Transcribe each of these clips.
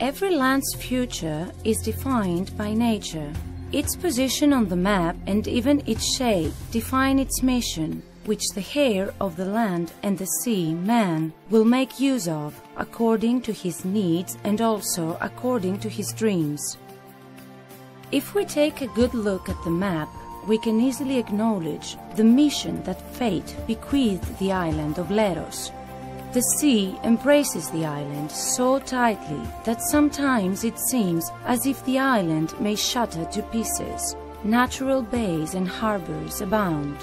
Every land's future is defined by nature. Its position on the map and even its shape define its mission, which the heir of the land and the sea, man, will make use of according to his needs and also according to his dreams. If we take a good look at the map, we can easily acknowledge the mission that fate bequeathed the island of Leros. The sea embraces the island so tightly that sometimes it seems as if the island may shatter to pieces. Natural bays and harbors abound.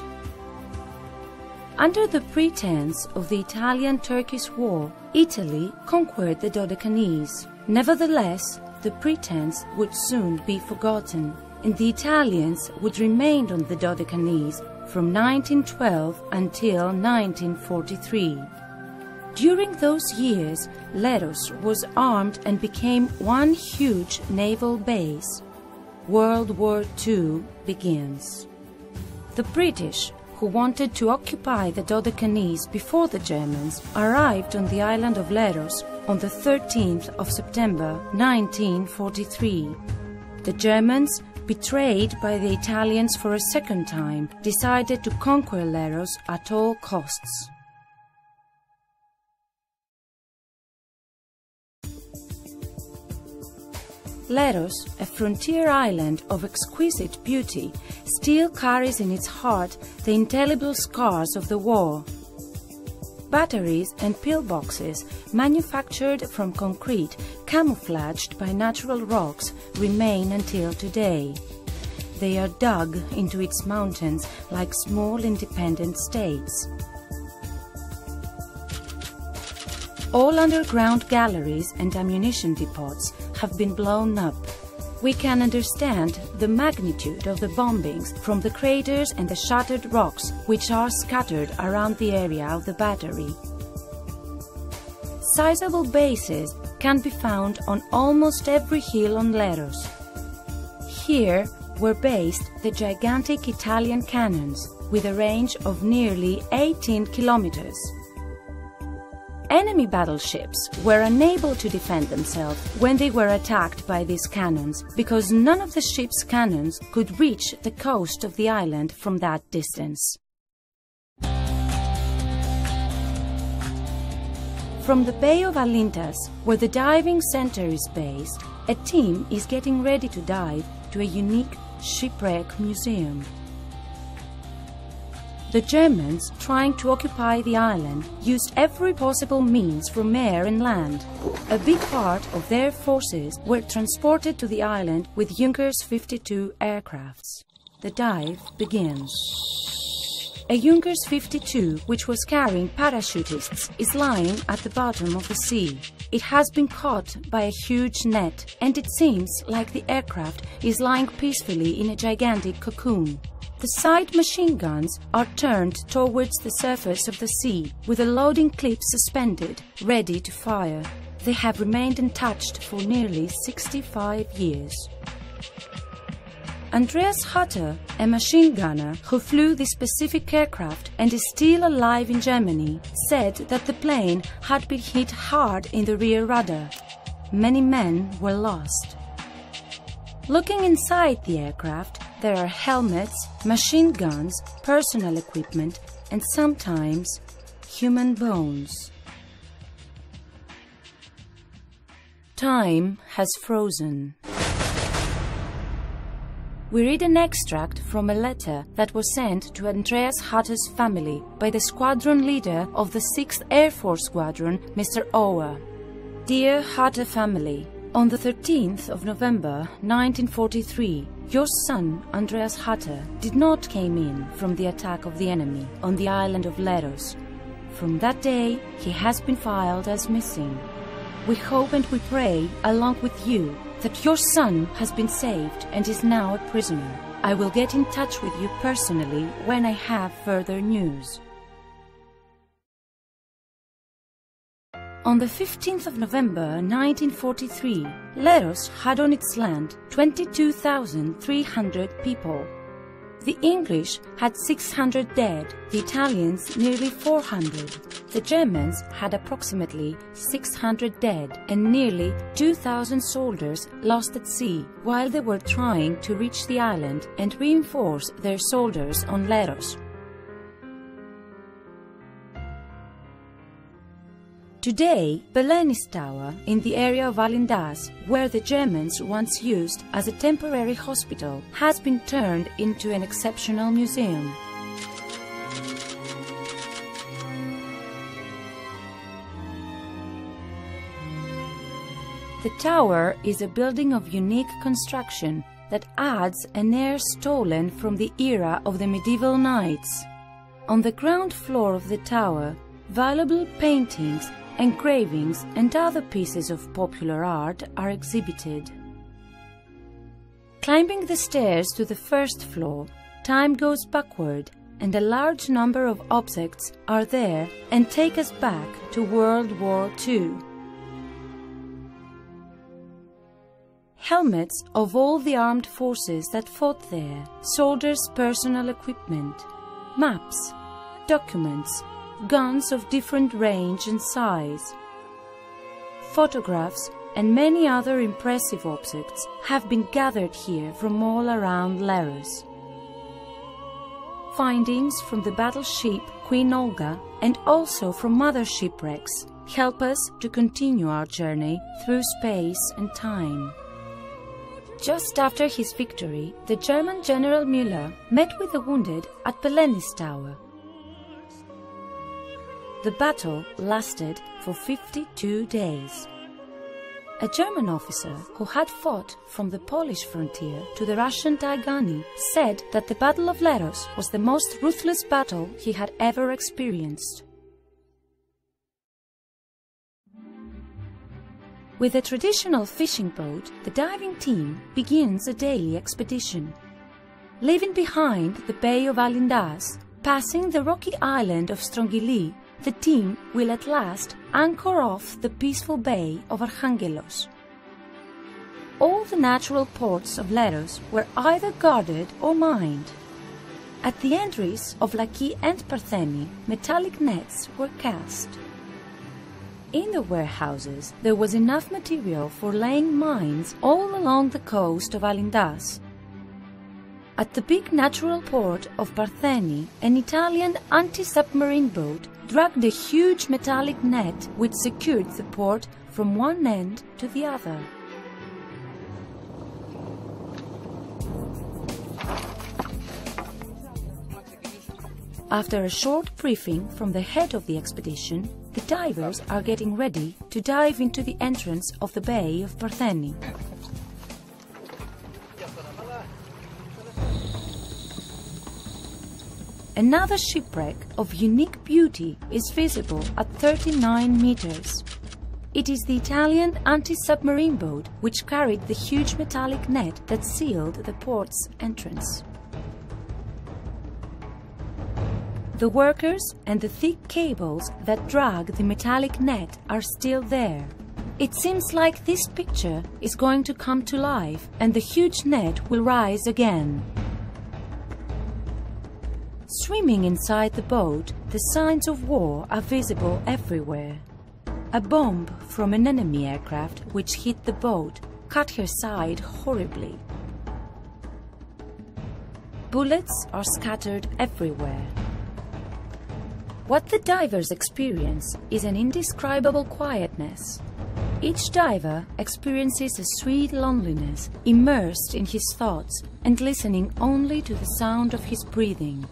Under the pretense of the Italian-Turkish War, Italy conquered the Dodecanese. Nevertheless, the pretense would soon be forgotten, and the Italians would remain on the Dodecanese from 1912 until 1943. During those years, Leros was armed and became one huge naval base. World War II begins. The British, who wanted to occupy the Dodecanese before the Germans, arrived on the island of Leros on the 13th of September 1943. The Germans, betrayed by the Italians for a second time, decided to conquer Leros at all costs. Leros, a frontier island of exquisite beauty, still carries in its heart the indelible scars of the war. Batteries and pillboxes, manufactured from concrete, camouflaged by natural rocks, remain until today. They are dug into its mountains like small independent states. All underground galleries and ammunition depots have been blown up. We can understand the magnitude of the bombings from the craters and the shattered rocks which are scattered around the area of the battery. Sizable bases can be found on almost every hill on Leros. Here were based the gigantic Italian cannons with a range of nearly 18 kilometers. Enemy battleships were unable to defend themselves when they were attacked by these cannons because none of the ship's cannons could reach the coast of the island from that distance. From the Bay of Alindas, where the diving center is based, a team is getting ready to dive to a unique shipwreck museum. The Germans, trying to occupy the island, used every possible means from air and land. A big part of their forces were transported to the island with Junkers 52 aircrafts. The dive begins. A Junkers 52, which was carrying parachutists, is lying at the bottom of the sea. It has been caught by a huge net, and it seems like the aircraft is lying peacefully in a gigantic cocoon. The side machine guns are turned towards the surface of the sea with a loading clip suspended, ready to fire. They have remained untouched for nearly 65 years. Andreas Hutter, a machine gunner who flew this specific aircraft and is still alive in Germany, said that the plane had been hit hard in the rear rudder. Many men were lost. Looking inside the aircraft, there are helmets, machine guns, personal equipment, and sometimes human bones. Time has frozen. We read an extract from a letter that was sent to Andreas Hutter's family by the squadron leader of the 6th Air Force Squadron, Mr. Ower. Dear Hutter family, on the 13th of November 1943, your son, Andreas Hutter, did not came in from the attack of the enemy on the island of Leros. From that day, he has been filed as missing. We hope and we pray, along with you, that your son has been saved and is now a prisoner. I will get in touch with you personally when I have further news. On the 15th of November 1943, Leros had on its land 22,300 people. The English had 600 dead, the Italians nearly 400. The Germans had approximately 600 dead and nearly 2,000 soldiers lost at sea while they were trying to reach the island and reinforce their soldiers on Leros. Today, Bellenis Tower, in the area of Alindas, where the Germans once used as a temporary hospital, has been turned into an exceptional museum. The tower is a building of unique construction that adds an air stolen from the era of the medieval knights. On the ground floor of the tower, valuable paintings engravings and other pieces of popular art are exhibited. Climbing the stairs to the first floor, time goes backward and a large number of objects are there and take us back to World War II. Helmets of all the armed forces that fought there, soldiers' personal equipment, maps, documents, guns of different range and size. Photographs and many other impressive objects have been gathered here from all around Leros. Findings from the battleship Queen Olga and also from other shipwrecks help us to continue our journey through space and time. Just after his victory, the German General Müller met with the wounded at Bellenis Tower the battle lasted for 52 days. A German officer who had fought from the Polish frontier to the Russian Tygani said that the Battle of Leros was the most ruthless battle he had ever experienced. With a traditional fishing boat, the diving team begins a daily expedition. Leaving behind the Bay of Alindas, passing the rocky island of Strongili the team will at last anchor off the peaceful bay of Archangelos. All the natural ports of Leros were either guarded or mined. At the entries of Laki and Partheni, metallic nets were cast. In the warehouses, there was enough material for laying mines all along the coast of Alindas. At the big natural port of Partheni, an Italian anti-submarine boat dragged a huge metallic net which secured the port from one end to the other. After a short briefing from the head of the expedition, the divers are getting ready to dive into the entrance of the Bay of Partheni. Another shipwreck of unique beauty is visible at 39 meters. It is the Italian anti-submarine boat which carried the huge metallic net that sealed the port's entrance. The workers and the thick cables that drag the metallic net are still there. It seems like this picture is going to come to life and the huge net will rise again. Swimming inside the boat, the signs of war are visible everywhere. A bomb from an enemy aircraft which hit the boat cut her side horribly. Bullets are scattered everywhere. What the divers experience is an indescribable quietness. Each diver experiences a sweet loneliness, immersed in his thoughts and listening only to the sound of his breathing.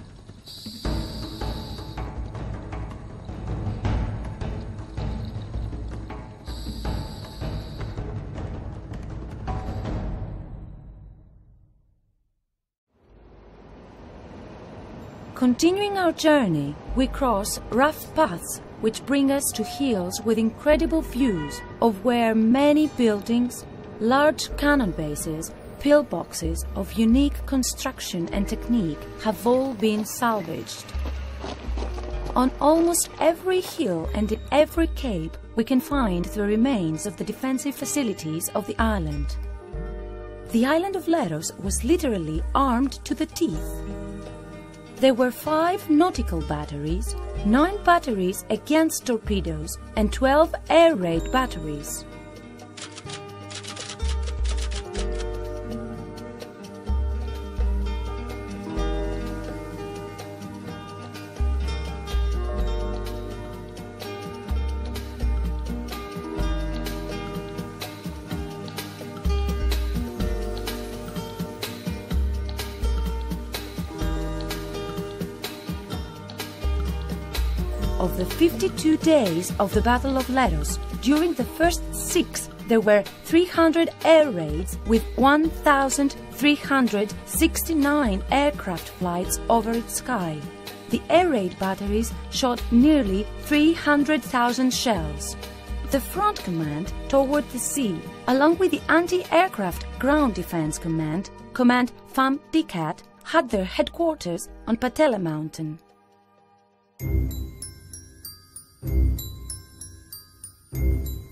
Continuing our journey, we cross rough paths which bring us to hills with incredible views of where many buildings, large cannon bases, pillboxes of unique construction and technique have all been salvaged. On almost every hill and in every cape, we can find the remains of the defensive facilities of the island. the island of Leros was literally armed to the teeth. There were five nautical batteries, nine batteries against torpedoes, and 12 air raid batteries. 52 days of the Battle of Leros, during the first six there were 300 air raids with 1,369 aircraft flights over its sky. The air raid batteries shot nearly 300,000 shells. The front command toward the sea, along with the Anti-Aircraft Ground Defense Command, Command FAM DICAT, had their headquarters on Patella Mountain. Thank you.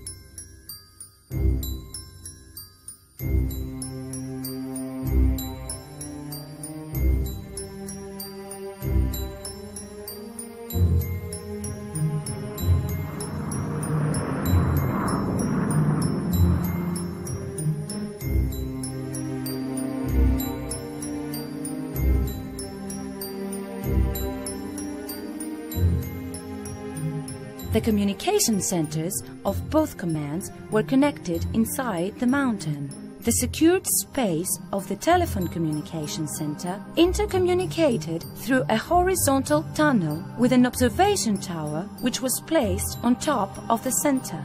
The communication centers of both commands were connected inside the mountain. The secured space of the telephone communication center intercommunicated through a horizontal tunnel with an observation tower which was placed on top of the center.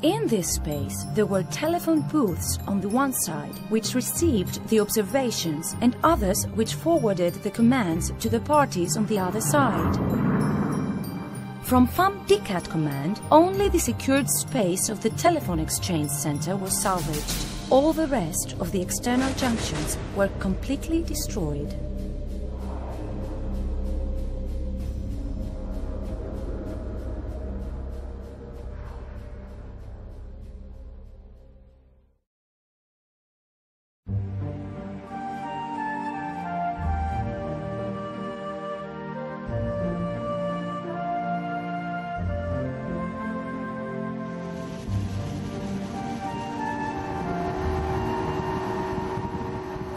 In this space, there were telephone booths on the one side, which received the observations, and others which forwarded the commands to the parties on the other side. From FAM DICAT command, only the secured space of the telephone exchange center was salvaged. All the rest of the external junctions were completely destroyed.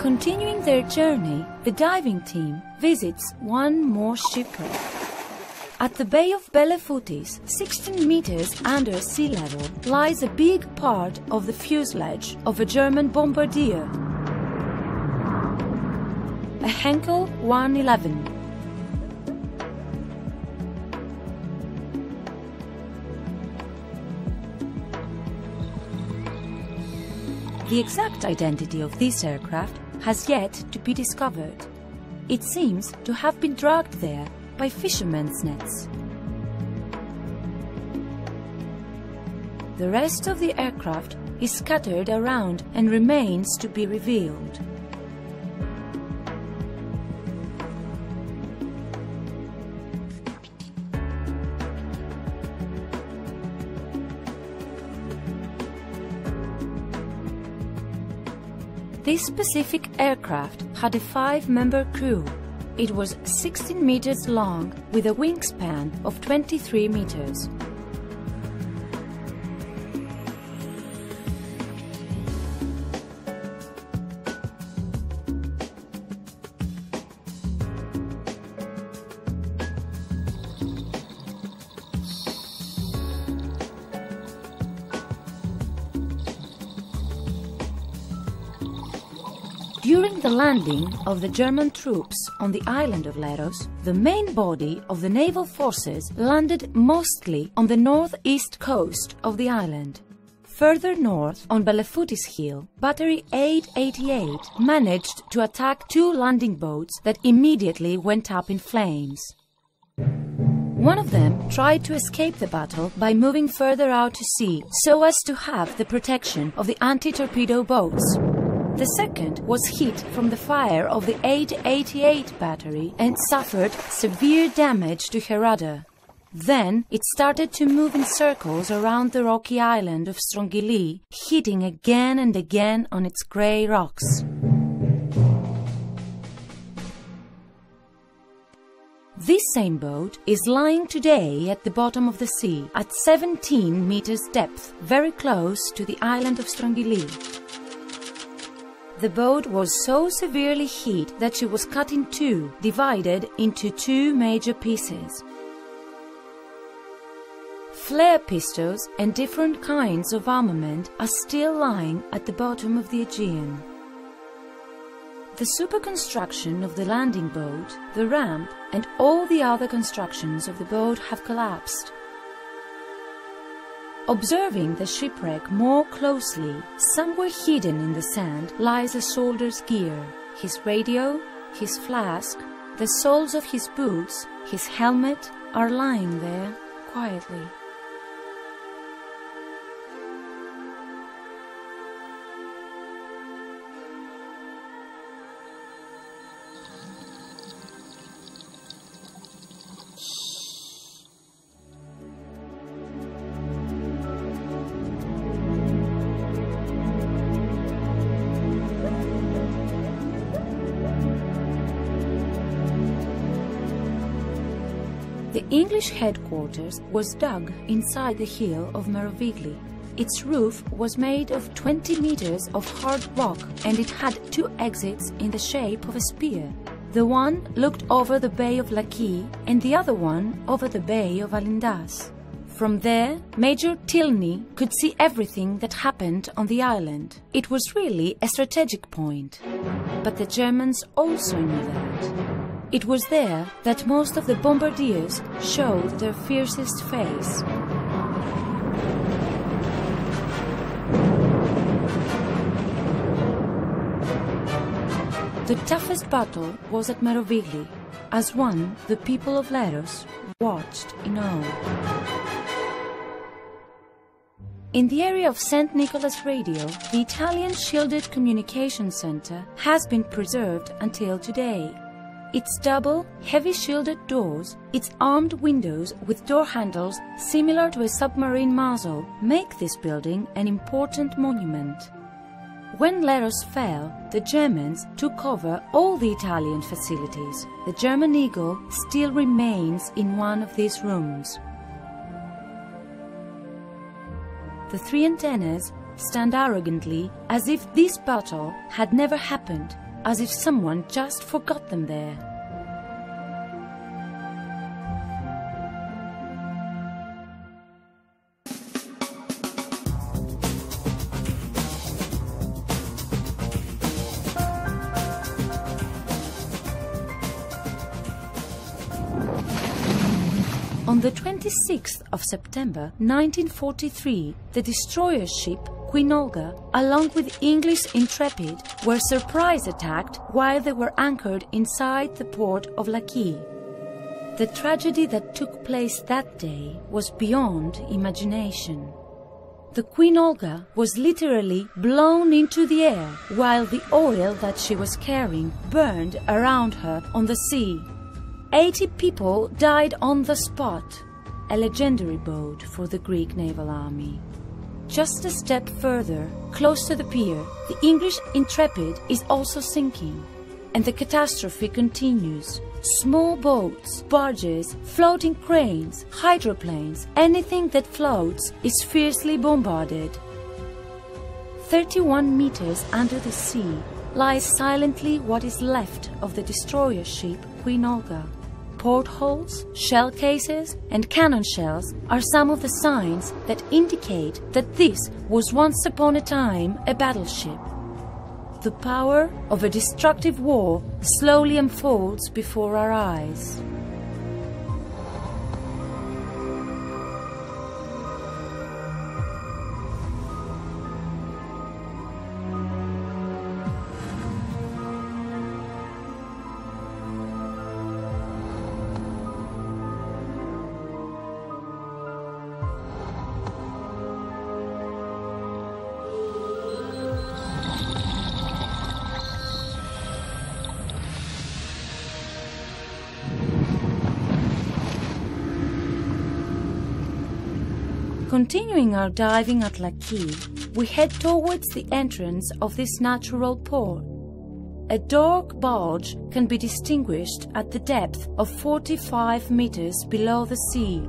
Continuing their journey, the diving team visits one more shipwreck. At the Bay of Belefoutis, 16 meters under sea level, lies a big part of the fuselage of a German bombardier, a Heinkel 111. The exact identity of this aircraft has yet to be discovered. It seems to have been dragged there by fishermen's nets. The rest of the aircraft is scattered around and remains to be revealed. This specific aircraft had a five-member crew. It was 16 meters long with a wingspan of 23 meters. During the landing of the German troops on the island of Leros, the main body of the naval forces landed mostly on the northeast coast of the island. Further north, on Belefoutis Hill, Battery 888 managed to attack two landing boats that immediately went up in flames. One of them tried to escape the battle by moving further out to sea so as to have the protection of the anti-torpedo boats. The second was hit from the fire of the 888 battery and suffered severe damage to her rudder. Then it started to move in circles around the rocky island of Strongili, hitting again and again on its grey rocks. This same boat is lying today at the bottom of the sea at 17 meters depth, very close to the island of Strongili. The boat was so severely hit that she was cut in two, divided into two major pieces. Flare pistols and different kinds of armament are still lying at the bottom of the Aegean. The superconstruction of the landing boat, the ramp, and all the other constructions of the boat have collapsed. Observing the shipwreck more closely, somewhere hidden in the sand lies a soldier's gear, his radio, his flask, the soles of his boots, his helmet are lying there quietly. English headquarters was dug inside the hill of Merovigli. Its roof was made of 20 meters of hard rock and it had two exits in the shape of a spear. The one looked over the Bay of Laki and the other one over the Bay of Alindas. From there, Major Tilney could see everything that happened on the island. It was really a strategic point. But the Germans also knew that. It was there that most of the bombardiers showed their fiercest face. The toughest battle was at Merovigli, as one the people of Leros watched in awe. In the area of St. Nicholas Radio, the Italian Shielded Communication Center has been preserved until today. Its double, heavy shielded doors, its armed windows with door handles similar to a submarine muzzle, make this building an important monument. When Leros fell, the Germans took over all the Italian facilities. The German Eagle still remains in one of these rooms. The three antennas stand arrogantly as if this battle had never happened as if someone just forgot them there. On the 26th of September 1943, the destroyer ship Queen Olga, along with English Intrepid, were surprise attacked while they were anchored inside the port of La Laki. The tragedy that took place that day was beyond imagination. The Queen Olga was literally blown into the air while the oil that she was carrying burned around her on the sea. 80 people died on the spot, a legendary boat for the Greek naval army. Just a step further, close to the pier, the English Intrepid is also sinking. And the catastrophe continues. Small boats, barges, floating cranes, hydroplanes, anything that floats is fiercely bombarded. 31 meters under the sea lies silently what is left of the destroyer ship Queen Olga portholes, shell cases, and cannon shells are some of the signs that indicate that this was once upon a time a battleship. The power of a destructive war slowly unfolds before our eyes. Continuing our diving at La Laki, we head towards the entrance of this natural port. A dark bulge can be distinguished at the depth of 45 meters below the sea.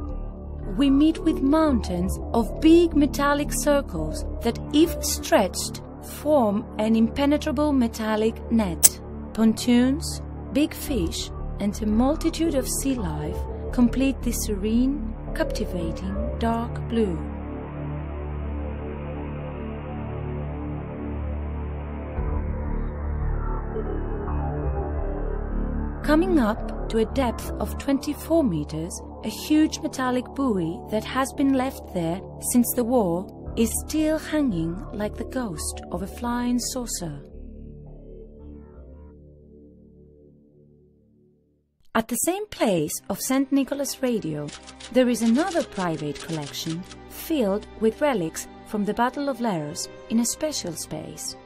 We meet with mountains of big metallic circles that, if stretched, form an impenetrable metallic net. Pontoons, big fish, and a multitude of sea life complete the serene, captivating dark blue. Coming up to a depth of 24 meters, a huge metallic buoy that has been left there since the war is still hanging like the ghost of a flying saucer. At the same place of St. Nicholas Radio, there is another private collection filled with relics from the Battle of Leros in a special space.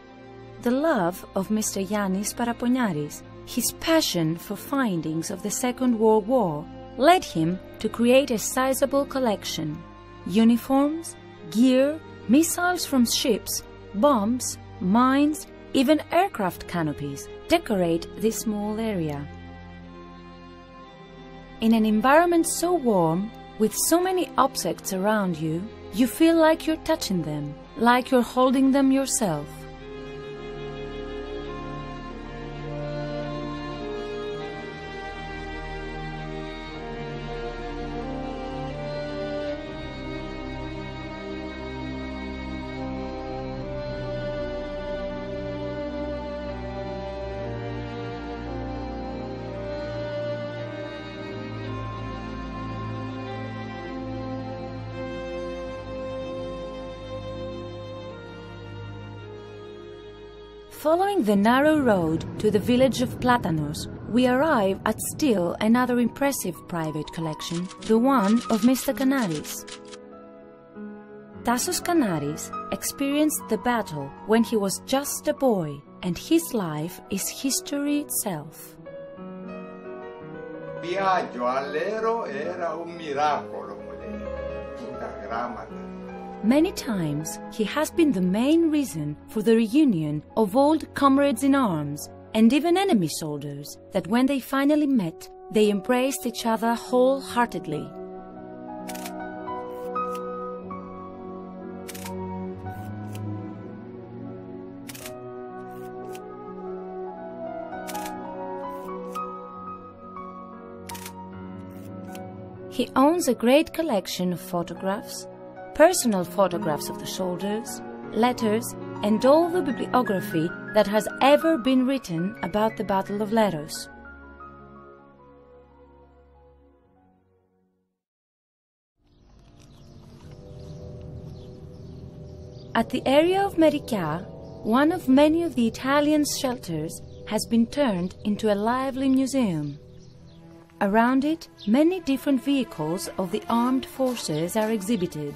The love of Mr. Yannis Paraponiaris, his passion for findings of the Second World War, led him to create a sizable collection. Uniforms, gear, missiles from ships, bombs, mines, even aircraft canopies decorate this small area. In an environment so warm, with so many objects around you, you feel like you're touching them, like you're holding them yourself. Following the narrow road to the village of Platanos, we arrive at still another impressive private collection, the one of Mr. Canaris. Tassos Canaris experienced the battle when he was just a boy, and his life is history itself. Viaggio all'Ero era un miracolo, tutta gramata. Many times he has been the main reason for the reunion of old comrades in arms and even enemy soldiers that when they finally met, they embraced each other wholeheartedly. He owns a great collection of photographs, personal photographs of the soldiers, letters, and all the bibliography that has ever been written about the Battle of Leros. At the area of Merikia, one of many of the Italian shelters has been turned into a lively museum. Around it, many different vehicles of the armed forces are exhibited.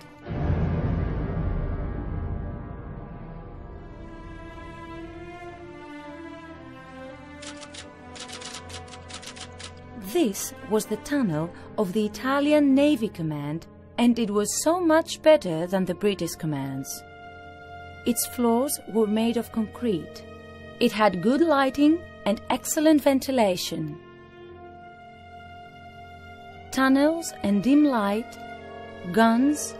This was the tunnel of the Italian Navy Command and it was so much better than the British commands. Its floors were made of concrete. It had good lighting and excellent ventilation. Tunnels and dim light, guns,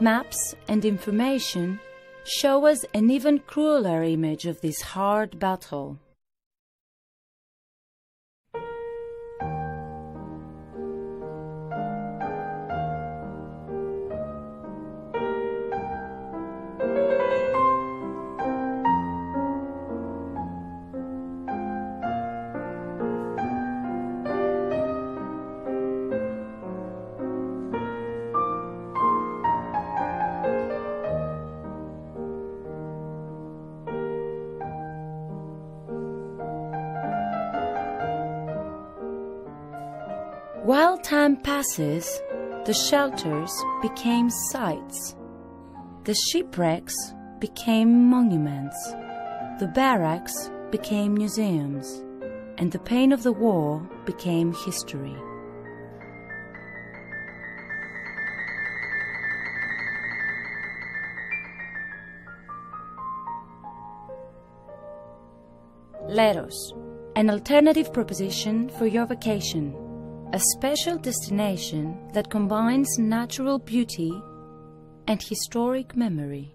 maps and information show us an even crueler image of this hard battle. While time passes, the shelters became sites. The shipwrecks became monuments. The barracks became museums. And the pain of the war became history. Leros, an alternative proposition for your vacation a special destination that combines natural beauty and historic memory.